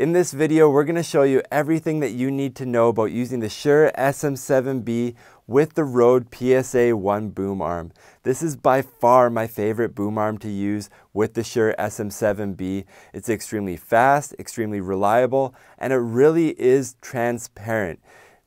In this video, we're gonna show you everything that you need to know about using the Shure SM7B with the Rode PSA-1 boom arm. This is by far my favorite boom arm to use with the Shure SM7B. It's extremely fast, extremely reliable, and it really is transparent.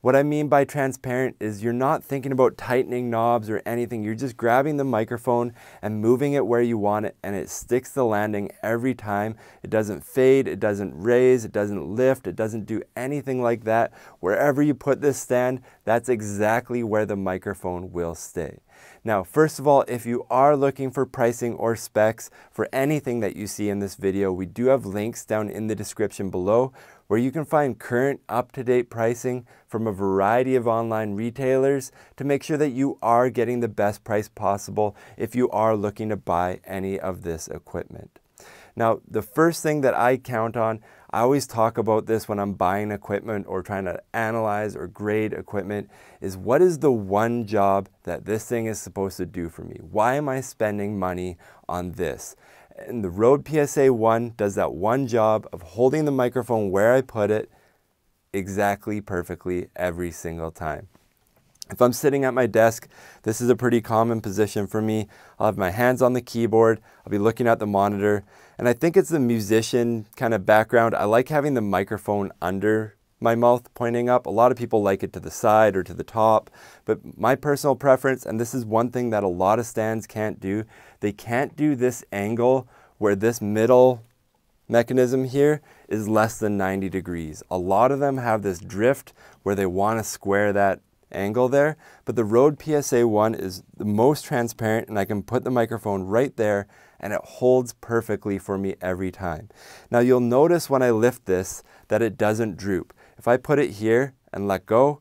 What I mean by transparent is you're not thinking about tightening knobs or anything. You're just grabbing the microphone and moving it where you want it and it sticks the landing every time. It doesn't fade, it doesn't raise, it doesn't lift, it doesn't do anything like that. Wherever you put this stand, that's exactly where the microphone will stay. Now, first of all, if you are looking for pricing or specs for anything that you see in this video, we do have links down in the description below where you can find current up-to-date pricing from a variety of online retailers to make sure that you are getting the best price possible if you are looking to buy any of this equipment. Now, the first thing that I count on, I always talk about this when I'm buying equipment or trying to analyze or grade equipment, is what is the one job that this thing is supposed to do for me? Why am I spending money on this? And the Rode PSA-1 does that one job of holding the microphone where I put it exactly perfectly every single time. If I'm sitting at my desk, this is a pretty common position for me. I'll have my hands on the keyboard, I'll be looking at the monitor, and I think it's the musician kind of background. I like having the microphone under my mouth pointing up. A lot of people like it to the side or to the top, but my personal preference, and this is one thing that a lot of stands can't do, they can't do this angle where this middle mechanism here is less than 90 degrees. A lot of them have this drift where they want to square that angle there, but the Rode PSA-1 is the most transparent and I can put the microphone right there and it holds perfectly for me every time. Now you'll notice when I lift this that it doesn't droop. If I put it here and let go,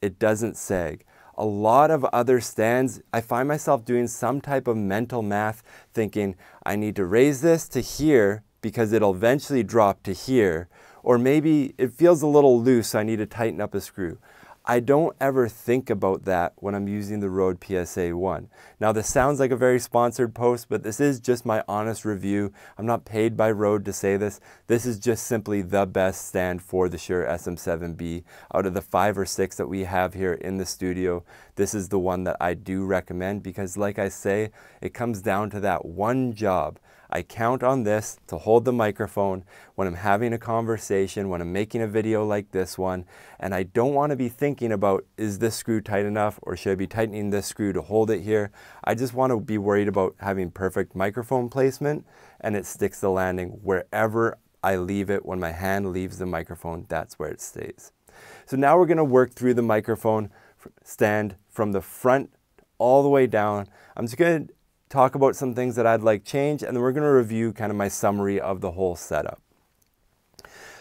it doesn't sag. A lot of other stands, I find myself doing some type of mental math thinking, I need to raise this to here because it'll eventually drop to here. Or maybe it feels a little loose, so I need to tighten up a screw. I don't ever think about that when I'm using the Rode PSA-1. Now this sounds like a very sponsored post, but this is just my honest review. I'm not paid by Rode to say this. This is just simply the best stand for the Shure SM7B. Out of the five or six that we have here in the studio, this is the one that I do recommend because like I say, it comes down to that one job. I count on this to hold the microphone when I'm having a conversation, when I'm making a video like this one, and I don't want to be thinking about, is this screw tight enough or should I be tightening this screw to hold it here? I just want to be worried about having perfect microphone placement and it sticks the landing wherever I leave it. When my hand leaves the microphone, that's where it stays. So now we're going to work through the microphone stand from the front all the way down. I'm just going to talk about some things that I'd like change, and then we're going to review kind of my summary of the whole setup.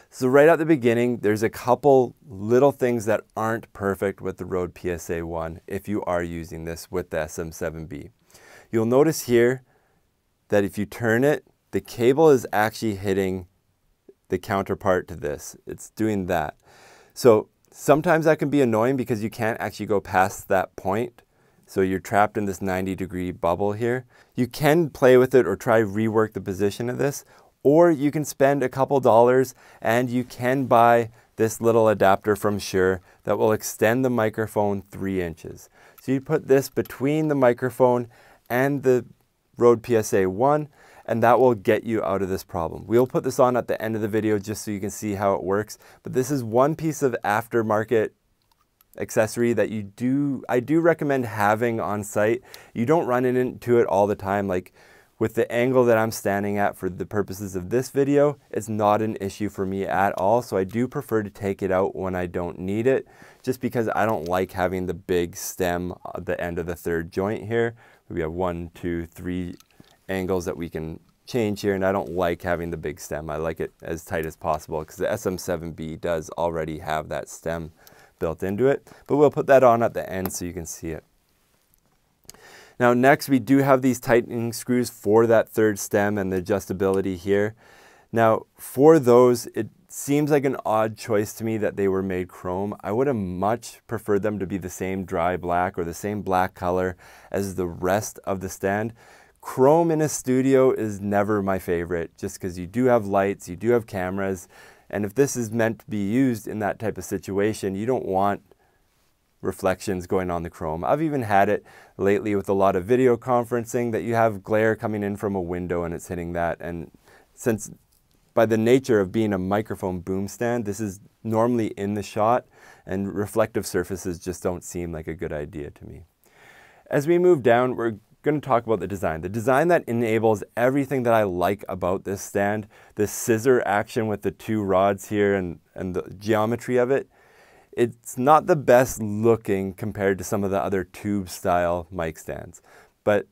So right at the beginning, there's a couple little things that aren't perfect with the Rode PSA-1 if you are using this with the SM7B. You'll notice here that if you turn it, the cable is actually hitting the counterpart to this. It's doing that. So sometimes that can be annoying because you can't actually go past that point. So you're trapped in this 90 degree bubble here. You can play with it or try rework the position of this, or you can spend a couple dollars and you can buy this little adapter from Shure that will extend the microphone three inches. So you put this between the microphone and the Rode PSA 1 and that will get you out of this problem. We'll put this on at the end of the video just so you can see how it works, but this is one piece of aftermarket accessory that you do, I do recommend having on site. You don't run into it all the time. Like with the angle that I'm standing at for the purposes of this video, it's not an issue for me at all. So I do prefer to take it out when I don't need it, just because I don't like having the big stem at the end of the third joint here. We have one, two, three angles that we can change here and I don't like having the big stem. I like it as tight as possible because the SM7B does already have that stem built into it, but we'll put that on at the end so you can see it. Now next we do have these tightening screws for that third stem and the adjustability here. Now for those, it seems like an odd choice to me that they were made chrome. I would have much preferred them to be the same dry black or the same black color as the rest of the stand. Chrome in a studio is never my favorite just because you do have lights, you do have cameras, And if this is meant to be used in that type of situation, you don't want reflections going on the chrome. I've even had it lately with a lot of video conferencing that you have glare coming in from a window and it's hitting that. And since by the nature of being a microphone boom stand, this is normally in the shot and reflective surfaces just don't seem like a good idea to me. As we move down, we're going to talk about the design. The design that enables everything that I like about this stand, the scissor action with the two rods here and, and the geometry of it, it's not the best looking compared to some of the other tube style mic stands. But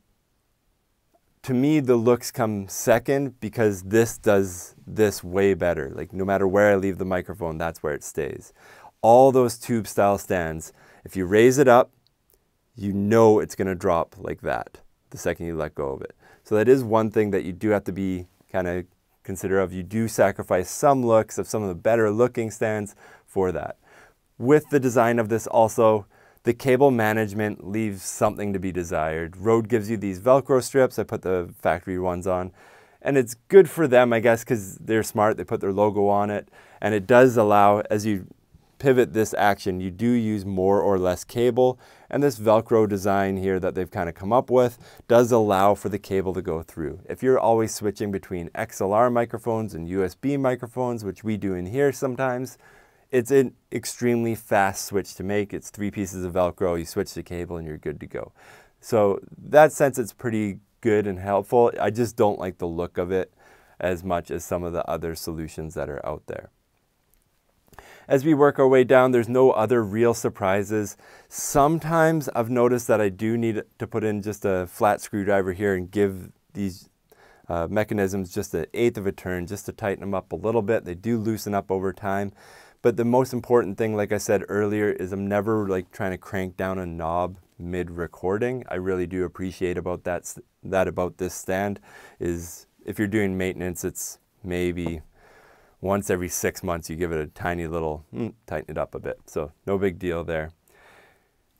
to me, the looks come second because this does this way better. Like no matter where I leave the microphone, that's where it stays. All those tube style stands, if you raise it up, you know it's gonna drop like that the second you let go of it. So that is one thing that you do have to be kind of consider of. You do sacrifice some looks of some of the better looking stands for that. With the design of this also, the cable management leaves something to be desired. Rode gives you these Velcro strips. I put the factory ones on. And it's good for them, I guess, because they're smart. They put their logo on it. And it does allow, as you pivot this action, you do use more or less cable. And this Velcro design here that they've kind of come up with does allow for the cable to go through. If you're always switching between XLR microphones and USB microphones, which we do in here sometimes, it's an extremely fast switch to make. It's three pieces of Velcro, you switch the cable and you're good to go. So that sense it's pretty good and helpful. I just don't like the look of it as much as some of the other solutions that are out there. As we work our way down, there's no other real surprises. Sometimes I've noticed that I do need to put in just a flat screwdriver here and give these uh, mechanisms just an eighth of a turn just to tighten them up a little bit. They do loosen up over time. But the most important thing, like I said earlier, is I'm never like trying to crank down a knob mid recording. I really do appreciate about that, that about this stand is if you're doing maintenance, it's maybe once every six months you give it a tiny little, mm, tighten it up a bit. So no big deal there.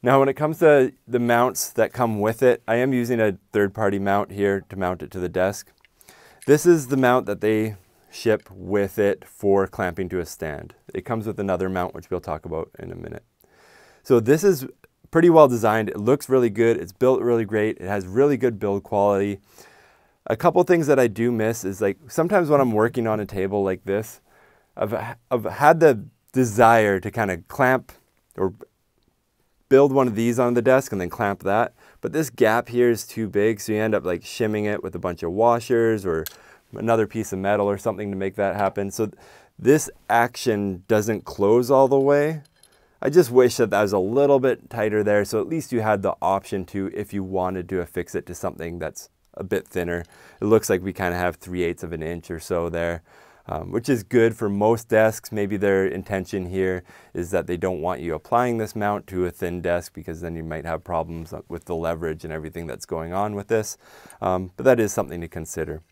Now when it comes to the mounts that come with it, I am using a third party mount here to mount it to the desk. This is the mount that they ship with it for clamping to a stand. It comes with another mount, which we'll talk about in a minute. So this is pretty well designed. It looks really good. It's built really great. It has really good build quality. A couple things that I do miss is like sometimes when I'm working on a table like this, I've, I've had the desire to kind of clamp or build one of these on the desk and then clamp that. But this gap here is too big, so you end up like shimming it with a bunch of washers or another piece of metal or something to make that happen. So this action doesn't close all the way. I just wish that that was a little bit tighter there so at least you had the option to if you wanted to affix it to something that's a bit thinner. It looks like we kind of have 3 eighths of an inch or so there. Um, which is good for most desks. Maybe their intention here is that they don't want you applying this mount to a thin desk because then you might have problems with the leverage and everything that's going on with this. Um, but that is something to consider.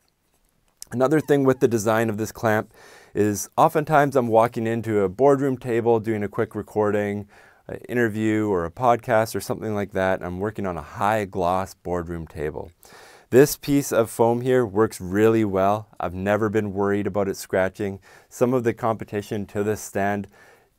Another thing with the design of this clamp is oftentimes I'm walking into a boardroom table doing a quick recording, an interview or a podcast or something like that. I'm working on a high gloss boardroom table. This piece of foam here works really well. I've never been worried about it scratching. Some of the competition to this stand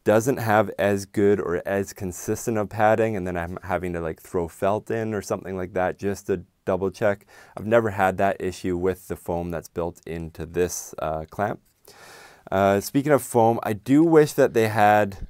doesn't have as good or as consistent of padding and then I'm having to like throw felt in or something like that just to double check. I've never had that issue with the foam that's built into this uh, clamp. Uh, speaking of foam, I do wish that they had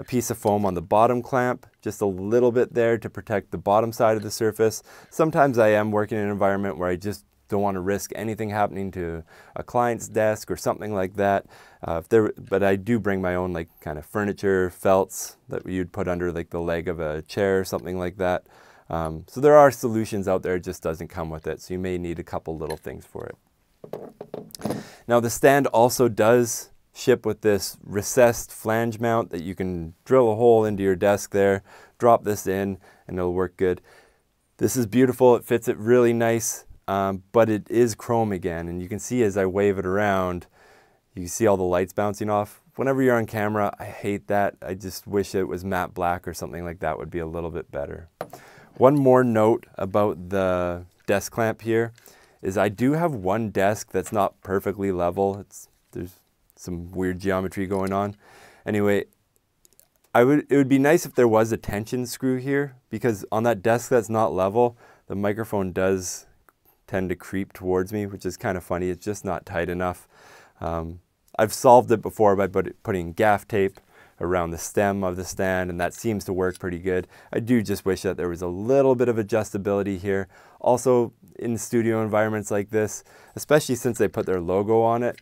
a piece of foam on the bottom clamp, just a little bit there to protect the bottom side of the surface. Sometimes I am working in an environment where I just don't want to risk anything happening to a client's desk or something like that. Uh, there, but I do bring my own like kind of furniture felts that you'd put under like the leg of a chair or something like that. Um, so there are solutions out there, it just doesn't come with it. So you may need a couple little things for it. Now the stand also does ship with this recessed flange mount that you can drill a hole into your desk there, drop this in, and it'll work good. This is beautiful, it fits it really nice, um, but it is chrome again. And you can see as I wave it around, you see all the lights bouncing off. Whenever you're on camera, I hate that. I just wish it was matte black or something like that would be a little bit better. One more note about the desk clamp here is I do have one desk that's not perfectly level. It's there's some weird geometry going on. Anyway, I would it would be nice if there was a tension screw here because on that desk that's not level, the microphone does tend to creep towards me, which is kind of funny. It's just not tight enough. Um, I've solved it before by putting gaff tape around the stem of the stand and that seems to work pretty good. I do just wish that there was a little bit of adjustability here. Also in studio environments like this, especially since they put their logo on it,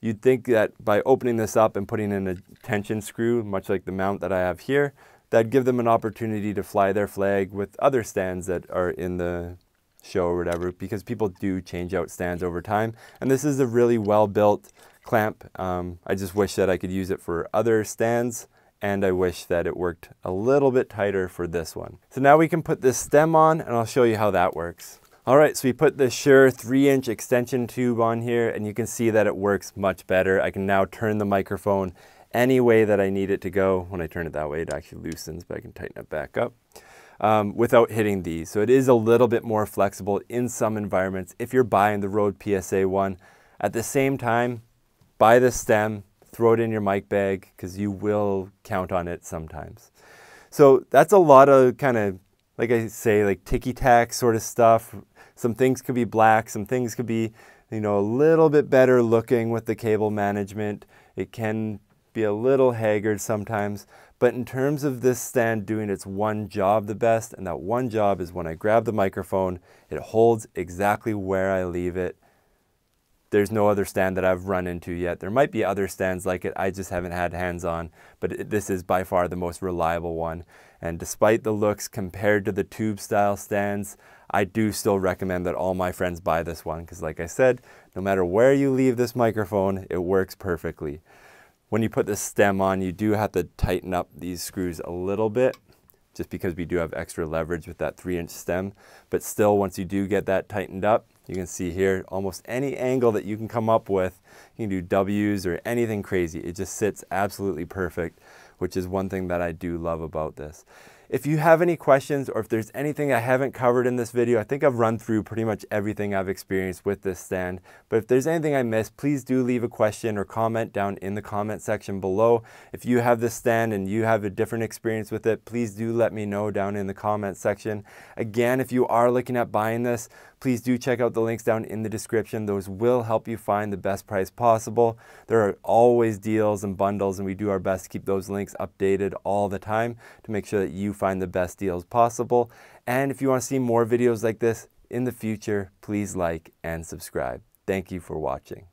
you'd think that by opening this up and putting in a tension screw, much like the mount that I have here, that'd give them an opportunity to fly their flag with other stands that are in the show or whatever because people do change out stands over time and this is a really well built clamp. Um, I just wish that I could use it for other stands and I wish that it worked a little bit tighter for this one. So now we can put this stem on and I'll show you how that works. All right, so we put the Shure 3-inch extension tube on here and you can see that it works much better. I can now turn the microphone any way that I need it to go. When I turn it that way, it actually loosens, but I can tighten it back up. Um, without hitting these. So it is a little bit more flexible in some environments if you're buying the Rode PSA 1. At the same time, buy the stem, throw it in your mic bag because you will count on it sometimes. So that's a lot of kind of, like I say, like ticky tack sort of stuff. Some things could be black, some things could be, you know, a little bit better looking with the cable management. It can be a little haggard sometimes, but in terms of this stand doing its one job the best, and that one job is when I grab the microphone, it holds exactly where I leave it there's no other stand that I've run into yet. There might be other stands like it, I just haven't had hands on, but it, this is by far the most reliable one. And despite the looks compared to the tube style stands, I do still recommend that all my friends buy this one because like I said, no matter where you leave this microphone, it works perfectly. When you put the stem on, you do have to tighten up these screws a little bit just because we do have extra leverage with that three inch stem. But still, once you do get that tightened up, you can see here almost any angle that you can come up with. You can do W's or anything crazy. It just sits absolutely perfect, which is one thing that I do love about this. If you have any questions or if there's anything I haven't covered in this video, I think I've run through pretty much everything I've experienced with this stand. But if there's anything I missed, please do leave a question or comment down in the comment section below. If you have this stand and you have a different experience with it, please do let me know down in the comment section. Again, if you are looking at buying this, please do check out the links down in the description. Those will help you find the best price possible. There are always deals and bundles and we do our best to keep those links updated all the time to make sure that you find the best deals possible. And if you want to see more videos like this in the future, please like and subscribe. Thank you for watching.